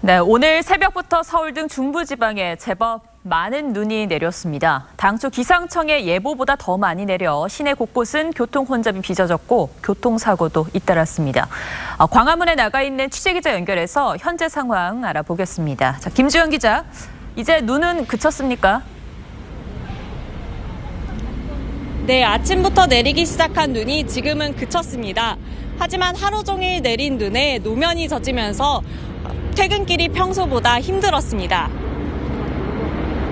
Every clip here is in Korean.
네, 오늘 새벽부터 서울 등 중부 지방에 제법 많은 눈이 내렸습니다. 당초 기상청의 예보보다 더 많이 내려 시내 곳곳은 교통 혼잡이 빚어졌고 교통사고도 잇따랐습니다. 아, 광화문에 나가 있는 취재기자 연결해서 현재 상황 알아보겠습니다. 자, 김주영 기자, 이제 눈은 그쳤습니까? 네, 아침부터 내리기 시작한 눈이 지금은 그쳤습니다. 하지만 하루 종일 내린 눈에 노면이 젖으면서 퇴근길이 평소보다 힘들었습니다.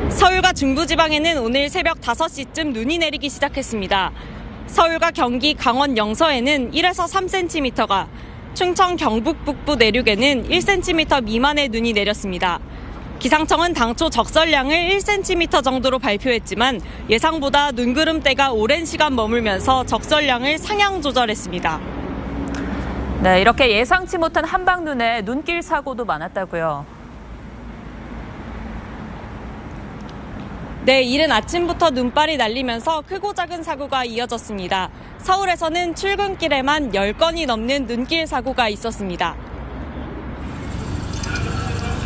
서울과 중부지방에는 오늘 새벽 5시쯤 눈이 내리기 시작했습니다. 서울과 경기, 강원 영서에는 1에서 3cm가, 충청 경북 북부 내륙에는 1cm 미만의 눈이 내렸습니다. 기상청은 당초 적설량을 1cm 정도로 발표했지만 예상보다 눈구름대가 오랜 시간 머물면서 적설량을 상향 조절했습니다. 네, 이렇게 예상치 못한 한방눈에 눈길 사고도 많았다고요. 네, 이른 아침부터 눈발이 날리면서 크고 작은 사고가 이어졌습니다. 서울에서는 출근길에만 10건이 넘는 눈길 사고가 있었습니다.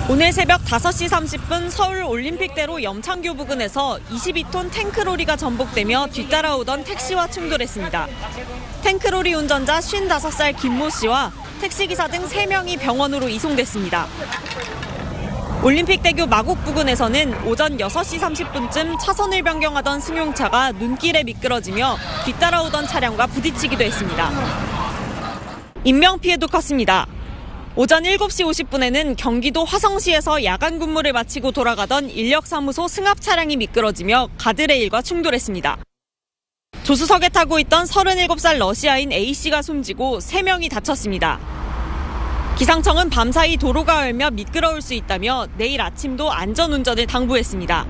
오늘 새벽 5시 30분 서울 올림픽대로 염창교 부근에서 22톤 탱크로리가 전복되며 뒤따라오던 택시와 충돌했습니다. 탱크로리 운전자 55살 김모 씨와 택시기사 등 3명이 병원으로 이송됐습니다. 올림픽대교 마곡 부근에서는 오전 6시 30분쯤 차선을 변경하던 승용차가 눈길에 미끄러지며 뒤따라오던 차량과 부딪히기도 했습니다. 인명피해도 컸습니다. 오전 7시 50분에는 경기도 화성시에서 야간 근무를 마치고 돌아가던 인력사무소 승합 차량이 미끄러지며 가드레일과 충돌했습니다. 조수석에 타고 있던 37살 러시아인 A씨가 숨지고 3명이 다쳤습니다. 기상청은 밤사이 도로가 얼며 미끄러울 수 있다며 내일 아침도 안전운전을 당부했습니다.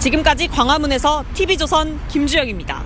지금까지 광화문에서 TV조선 김주영입니다.